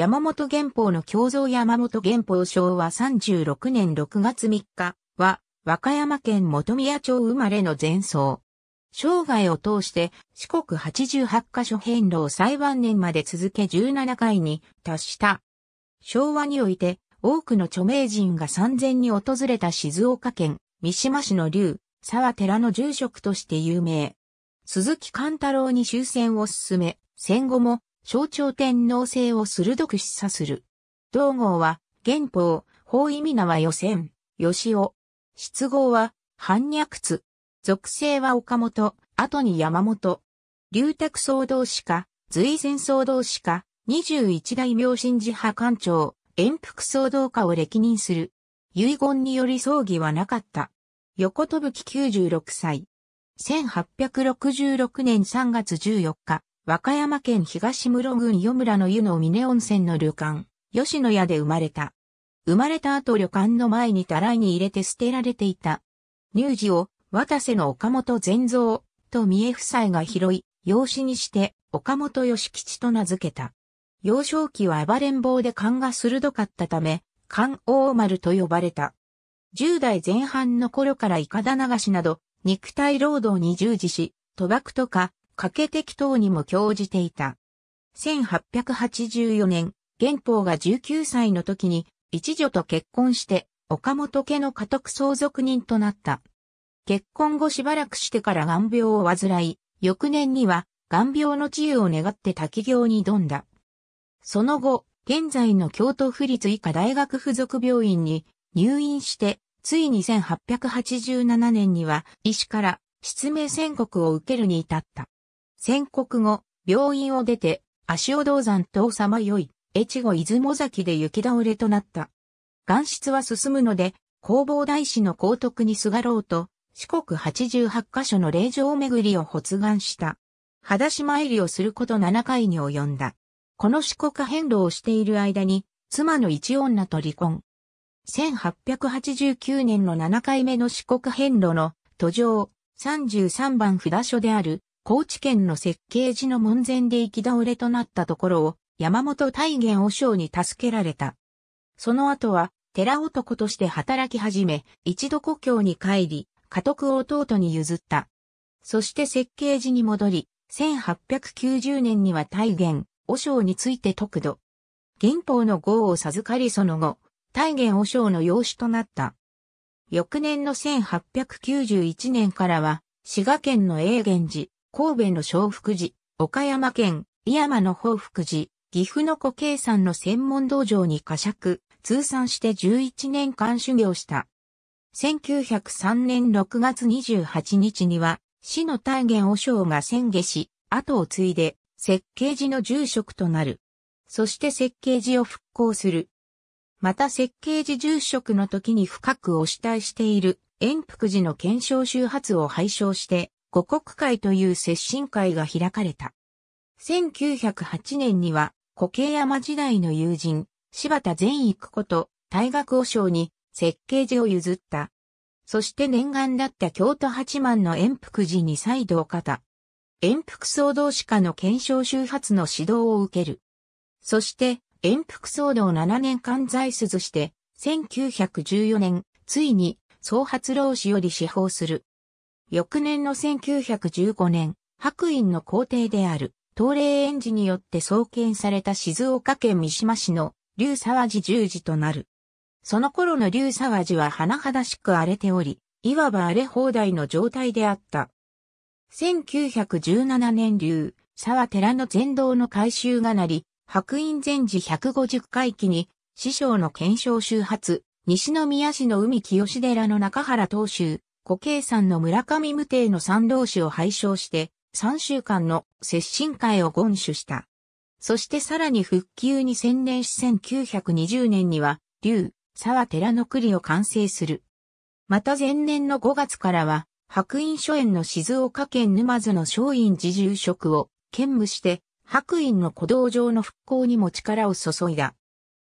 山本元宝の共造山本元宝昭和36年6月3日は、和歌山県本宮町生まれの前奏。生涯を通して四国88カ所遍路を最晩年まで続け17回に達した。昭和において多くの著名人が参禅に訪れた静岡県三島市の竜沢寺の住職として有名。鈴木貫太郎に終戦を進め、戦後も象徴天皇制を鋭く示唆する。道号は元宝、法意味名は予選、吉尾。出号は反逆津。属性は岡本、後に山本。流卓総同士か、随前総同士か、21代明神寺派官庁、遠福総同家を歴任する。遺言により葬儀はなかった。横飛ぶき96歳。1866年3月14日、和歌山県東室郡湯村の湯の峰温泉の旅館、吉野屋で生まれた。生まれた後旅館の前にたらいに入れて捨てられていた。乳児を渡瀬の岡本善蔵と三重夫妻が拾い、養子にして岡本義吉と名付けた。幼少期は暴れん坊で勘が鋭かったため、勘大丸と呼ばれた。10代前半の頃からイカダ流しなど、肉体労働に従事し、賭博とか、賭け適当にも興じていた。1884年、元宝が19歳の時に、一女と結婚して、岡本家の家督相続人となった。結婚後しばらくしてから眼病を患い、翌年には眼病の治癒を願って滝行に挑んだ。その後、現在の京都府立医科大学附属病院に入院して、ついに1887年には医師から失明宣告を受けるに至った。宣告後、病院を出て、足尾銅山とさまよい、越後出雲崎で行き倒れとなった。眼質は進むので、弘法大師の皇徳にすがろうと、四国88カ所の霊場巡りを発願した。裸足参りをすること7回に及んだ。この四国変路をしている間に、妻の一女と離婚。1889年の7回目の四国変路の途上33番札所である高知県の設計時の門前で行き倒れとなったところを山本大元和尚に助けられた。その後は寺男として働き始め、一度故郷に帰り、家督を弟に譲った。そして設計時に戻り、1890年には大元、和尚について得度。元宝の号を授かりその後、大元和尚の養子となった。翌年の1891年からは、滋賀県の永源寺、神戸の小福寺、岡山県、伊山の宝福寺、岐阜の古慶山の専門道場に過釈、通算して11年間修行した。1903年6月28日には、市の大元和尚が宣下し、後を継いで、設計時の住職となる。そして設計時を復興する。また設計時住職の時に深くお慕いしている、遠福寺の検証周発を拝唱して、五国会という接心会が開かれた。1908年には、古慶山時代の友人、柴田善育こと、大学和尚に、設計時を譲った。そして念願だった京都八幡の遠福寺に再度た。遠福総道士家の検証周発の指導を受ける。そして、遠福総道7年間在鈴して、1914年、ついに、総発老師より司法する。翌年の1915年、白院の皇帝である、東霊園寺によって創建された静岡県三島市の、竜沢寺十字となる。その頃の竜沢寺は甚だしく荒れており、いわば荒れ放題の状態であった。1917年竜沢寺の全道の改修がなり、白院禅寺150回忌に、師匠の検証周発、西宮市の海清寺の中原東州、古慶山の村上無定の三老師を拝唱して、3週間の接心会を厳守した。そしてさらに復旧に専念し1920年には、竜沢寺の栗を完成する。また前年の5月からは、白院書園の静岡県沼津の松院寺住職を兼務して、白院の古道場の復興にも力を注いだ。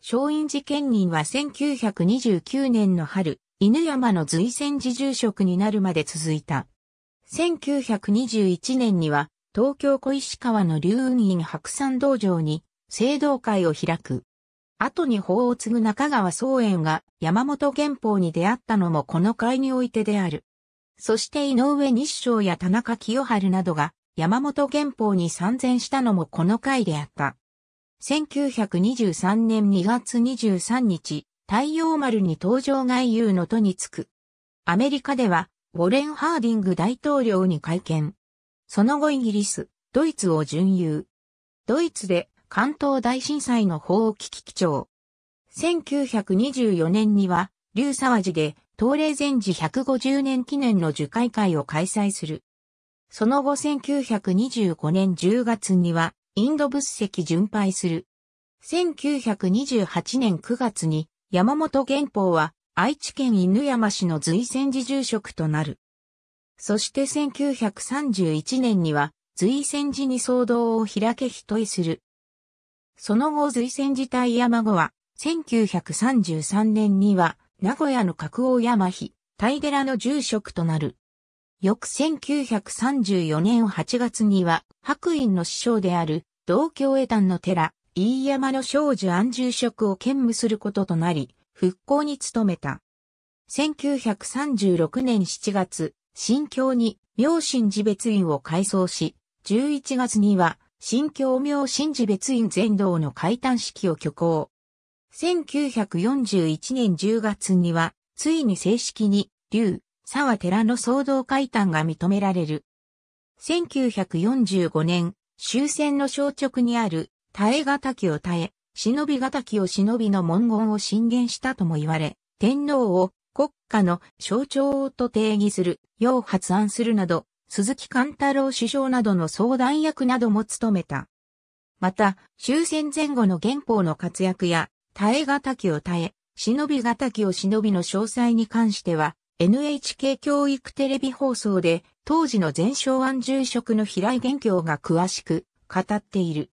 松院寺県人は1929年の春、犬山の随泉寺住職になるまで続いた。1921年には、東京小石川の龍雲院白山道場に、聖堂会を開く。後に法を継ぐ中川宗園が山本源法に出会ったのもこの会においてである。そして井上日照や田中清春などが山本源法に参戦したのもこの会であった。1923年2月23日、太陽丸に登場外遊の途につく。アメリカでは、ウォレン・ハーディング大統領に会見。その後イギリス、ドイツを巡遊。ドイツで関東大震災の法を危機基調。1924年には、竜沢寺で、東霊禅寺150年記念の受会会を開催する。その後1925年10月には、インド仏石巡拝する。1928年9月に山本元法は愛知県犬山市の随泉寺住職となる。そして1931年には随泉寺に騒動を開け人いする。その後随泉寺対山後は1933年には名古屋の角王山比、大寺の住職となる。翌1934年8月には白院の師匠である同郷江丹の寺、飯山の少女安住職を兼務することとなり、復興に努めた。1936年7月、新京に妙心寺別院を改装し、11月には新京妙心寺別院全道の開端式を挙行。1941年10月には、ついに正式に、竜、沢寺の総動会端が認められる。1945年、終戦の消直にある、耐え敵を耐え、忍び敵を忍びの文言を進言したとも言われ、天皇を国家の象徴と定義する、よう発案するなど、鈴木貫太郎首相などの相談役なども務めた。また、終戦前後の元法の活躍や、耐え敵を耐え、忍び敵を忍びの詳細に関しては、NHK 教育テレビ放送で当時の前昭安住職の平井元教が詳しく語っている。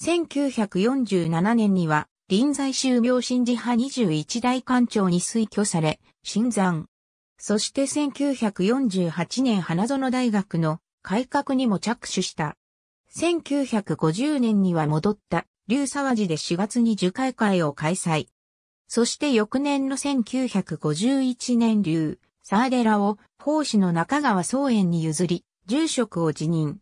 1947年には臨済宗明神寺派21代官庁に推挙され、新山。そして1948年花園大学の改革にも着手した。1950年には戻った竜沢寺で4月に受会会を開催。そして翌年の1951年流、サーデラを奉仕の中川宗園に譲り、住職を辞任。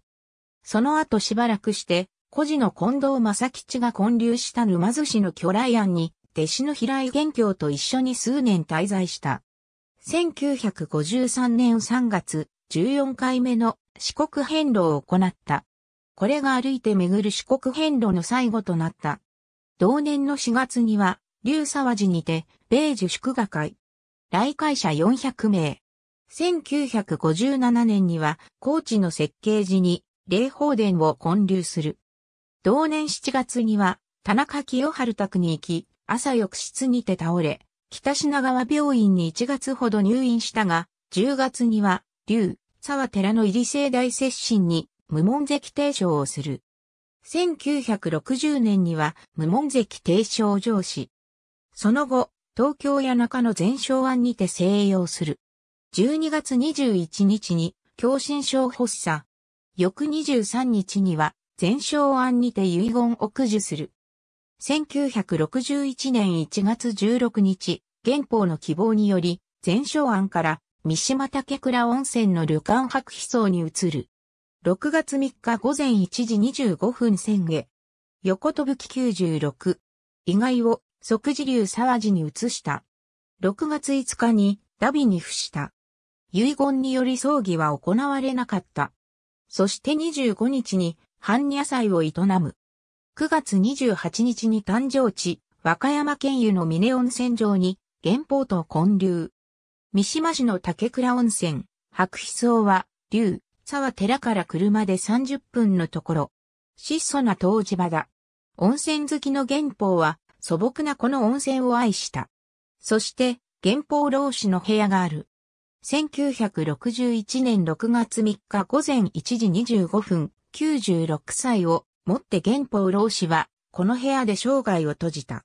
その後しばらくして、孤児の近藤正吉が建立した沼津市の巨来庵に、弟子の平井元教と一緒に数年滞在した。1953年3月、14回目の四国遍路を行った。これが歩いて巡る四国遍路の最後となった。同年の4月には、竜沢寺にて、米寿祝賀会。来会者400名。1957年には、高知の設計時に、霊宝殿を建立する。同年7月には、田中清春宅に行き、朝浴室にて倒れ、北品川病院に1月ほど入院したが、10月には、竜、沢寺の入り盛大接心に、無門石提唱をする。1960年には、無門石提唱上司。その後、東京谷中の全昭庵にて静養する。12月21日に、共振症発作。翌23日には、全昭庵にて遺言を駆除する。1961年1月16日、原法の希望により、全昭庵から三島竹倉温泉の旅館白飛層に移る。6月3日午前1時25分宣下。横飛ぶき96。意外を即時流沢寺に移した。6月5日にダビに付した。遺言により葬儀は行われなかった。そして25日に半野菜を営む。9月28日に誕生地、和歌山県湯の峰温泉場に原宝と建立。三島市の竹倉温泉、白飛荘は、竜、沢寺から車で30分のところ。質素な湯治場だ。温泉好きの原宝は、素朴なこの温泉を愛した。そして、原宝老子の部屋がある。1961年6月3日午前1時25分、96歳をもって原宝老子は、この部屋で生涯を閉じた。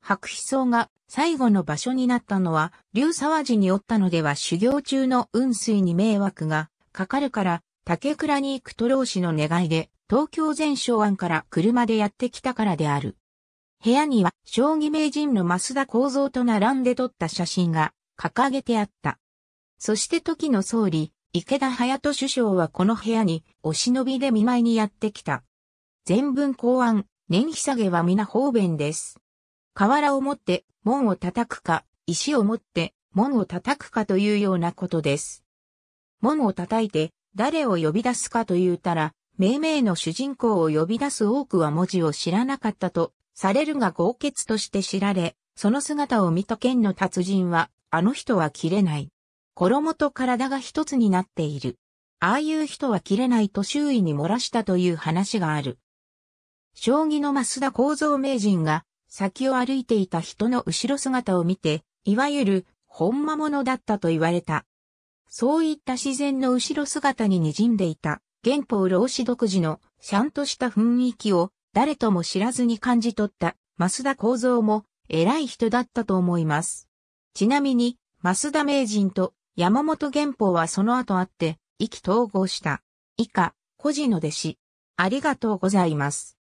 白飛荘が最後の場所になったのは、竜沢寺におったのでは修行中の雲水に迷惑がかかるから、竹倉に行くと老子の願いで、東京前昭安から車でやってきたからである。部屋には将棋名人の増田幸三と並んで撮った写真が掲げてあった。そして時の総理、池田隼人首相はこの部屋にお忍びで見舞いにやってきた。全文公安、年日下げは皆方便です。河原を持って門を叩くか、石を持って門を叩くかというようなことです。門を叩いて誰を呼び出すかと言うたら、命名の主人公を呼び出す多くは文字を知らなかったとされるが豪傑として知られ、その姿を見た剣の達人は、あの人は切れない。衣と体が一つになっている。ああいう人は切れないと周囲に漏らしたという話がある。将棋の増田幸三名人が先を歩いていた人の後ろ姿を見て、いわゆる本間者だったと言われた。そういった自然の後ろ姿に滲んでいた、原法老子独自のシャンとした雰囲気を誰とも知らずに感じ取った増田幸三も偉い人だったと思います。ちなみに、増田名人と山本玄法はその後あって意気統合した。以下、孤児の弟子。ありがとうございます。